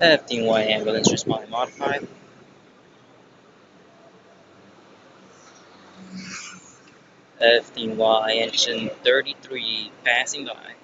F-Y ambulance responding modified. F-Y engine 33 passing by.